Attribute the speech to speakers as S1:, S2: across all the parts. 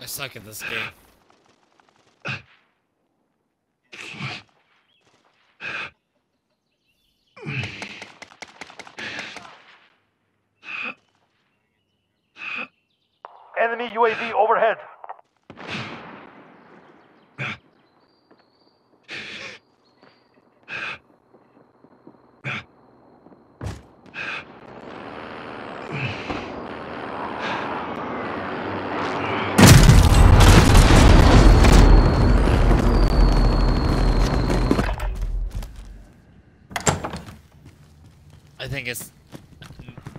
S1: I suck at this game.
S2: Enemy UAV overhead.
S1: I think it's...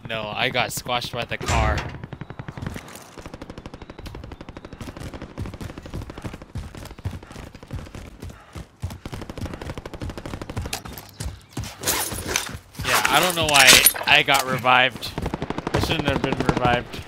S1: No, I got squashed by the car. Yeah, I don't know why I got revived. I shouldn't have been revived.